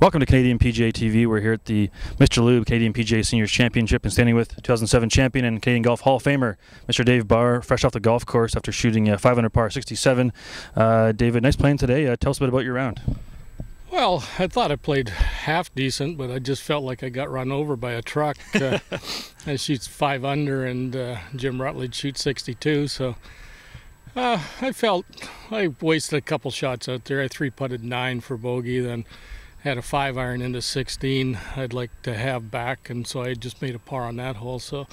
Welcome to Canadian PGA TV. We're here at the Mr. Lube Canadian PGA Seniors Championship and standing with 2007 champion and Canadian Golf Hall of Famer, Mr. Dave Barr, fresh off the golf course after shooting a 500 par 67. Uh, David, nice playing today. Uh, tell us a bit about your round. Well, I thought I played half decent, but I just felt like I got run over by a truck. Uh, I shoots five under, and uh, Jim Rutledge shoots 62. So uh, I felt I wasted a couple shots out there. I three putted nine for bogey, then had a five iron into 16 I'd like to have back, and so I just made a par on that hole. So,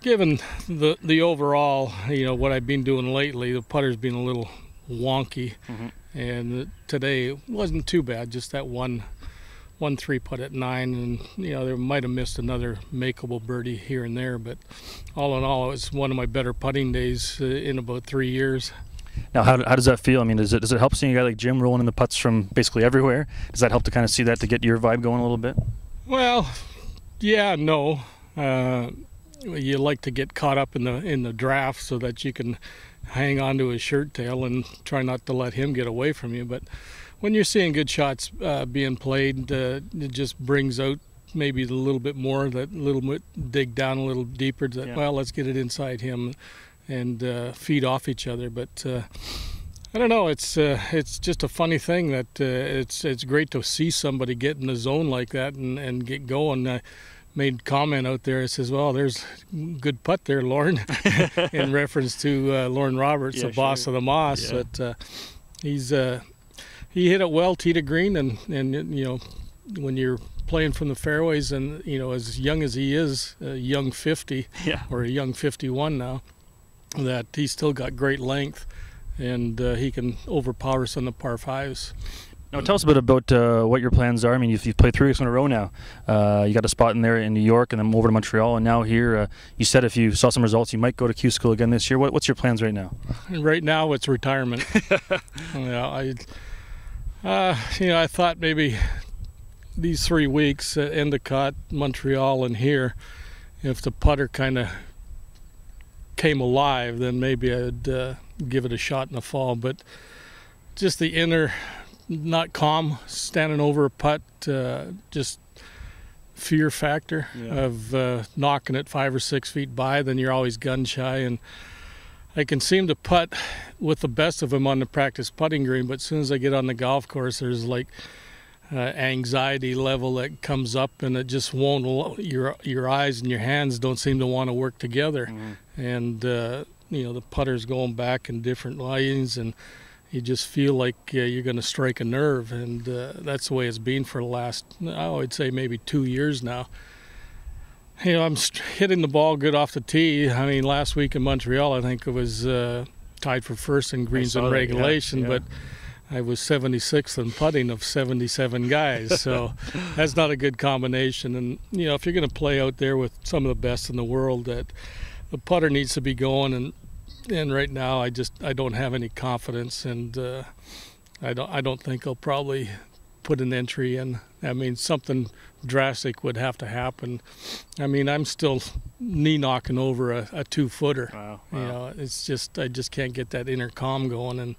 given the the overall, you know, what I've been doing lately, the putter's been a little wonky, mm-hmm. and today wasn't too bad. Just that one one three putt at nine, and you know, there might have missed another makeable birdie here and there, but all in all, it was one of my better putting days uh, in about three years. Now, how, how does that feel? I mean, does it does it help seeing a guy like Jim rolling in the putts from basically everywhere? Does that help to kind of see that to get your vibe going a little bit? Well, yeah, no. Uh, you like to get caught up in the in the draft so that you can hang on to his shirt tail and try not to let him get away from you. But when you're seeing good shots uh, being played, uh, it just brings out maybe a little bit more, that little bit dig down a little deeper. That yeah. well, let's get it inside him and uh, feed off each other. But uh, I don't know. It's uh, it's just a funny thing that uh, it's it's great to see somebody get in the zone like that and, and get going. I made comment out there. It says, "Well, there's good putt there, Loren," in reference to uh, Loren Roberts, yeah, the boss sure. of the Moss. Yeah. But uh, he's he hit it well, tee to green, and and you know when you're playing from the fairways and you know as young as he is, a young 50 yeah. or a young 51 now that he's still got great length and uh, he can overpower some of the par fives. Now, tell us a bit about uh, what your plans are. I mean, you've, you've, played three weeks in a row now. Uh, you got a spot in there in New York, and then over to Montreal, and now here. Uh, you said if you saw some results, you might go to Q School again this year. What, what's your plans right now? Right now, it's retirement. yeah, I, uh, you know, I thought maybe these three weeks, uh, Endicott, Montreal, and here, if the putter kind of came alive, then maybe I'd uh, give it a shot in the fall. But just the inner, not calm, standing over a putt, uh, just fear factor yeah. of uh, knocking it five or six feet by, then you're always gun shy. And I can seem to putt with the best of them on the practice putting green, but as soon as I get on the golf course, there's like uh, anxiety level that comes up, and it just won't. Your your eyes and your hands don't seem to want to work together, mm-hmm. And uh, you know the putter's going back in different lines, and you just feel like uh, you're going to strike a nerve, and uh, that's the way it's been for the last, I would say maybe two years now. You know, I'm hitting the ball good off the tee. I mean, last week in Montreal, I think it was uh, tied for first in greens and regulation, yeah, yeah. but I was 76th in putting of 77 guys. So that's not a good combination. And, you know, if you're going to play out there with some of the best in the world, that the putter needs to be going. And, and right now, I just I don't have any confidence. And uh, I, don't, I don't think I'll probably put an entry in. I mean, something drastic would have to happen. I mean, I'm still knee knocking over a, a two footer. Wow, wow. You know, it's just, I just can't get that inner calm going. And,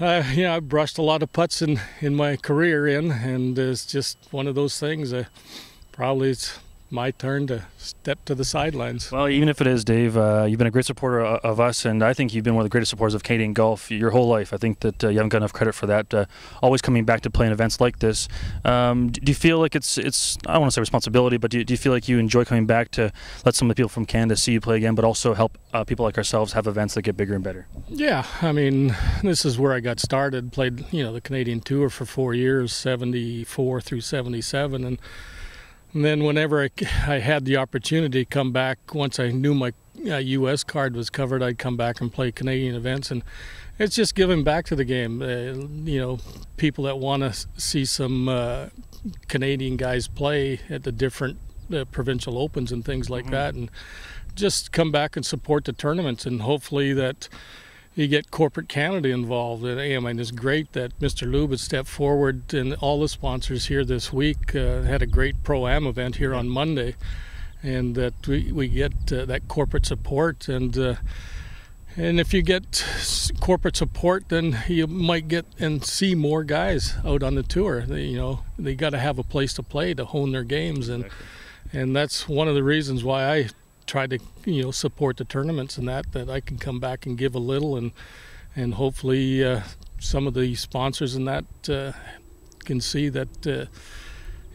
uh, you know, I've brushed a lot of putts in, in my career in, and it's just one of those things. Uh, probably it's my turn to step to the sidelines. Well, even if it is, Dave, uh, you've been a great supporter of us, and I think you've been one of the greatest supporters of Canadian golf your whole life. I think that uh, you haven't got enough credit for that. Uh, always coming back to playing events like this. Um, do you feel like it's it's I don't want to say responsibility, but do you, do you, feel like you enjoy coming back to let some of the people from Canada see you play again, but also help uh, people like ourselves have events that get bigger and better? Yeah, I mean, this is where I got started. Played you know the Canadian Tour for four years, '74 through '77, and and then whenever I, I had the opportunity to come back, once I knew my uh, U.S. card was covered, I'd come back and play Canadian events, and it's just giving back to the game. Uh, you know, people that want to see some uh, Canadian guys play at the different uh, provincial opens and things like mm-hmm. that, and just come back and support the tournaments, and hopefully that you get corporate Canada involved. And I mean, it's great that Mr. Lube has stepped forward, and all the sponsors here this week uh, had a great pro am event here on Monday, and that we we get uh, that corporate support and. Uh, And if you get corporate support, then you might get and see more guys out on the tour. They, you know, they got to have a place to play to hone their games, and and that's one of the reasons why I try to you know support the tournaments and that that I can come back and give a little and and hopefully uh, some of the sponsors in that uh, can see that uh,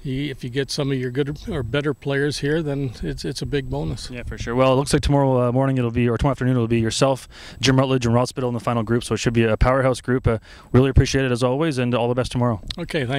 you, if you get some of your good or better players here, then it's it's a big bonus. Yeah, for sure. Well, it looks like tomorrow uh, morning it'll be, or tomorrow afternoon it'll be yourself, Jim Rutledge, and Rod Spittle in the final group. So it should be a powerhouse group. Uh, really appreciate it as always, and all the best tomorrow. Okay, thank.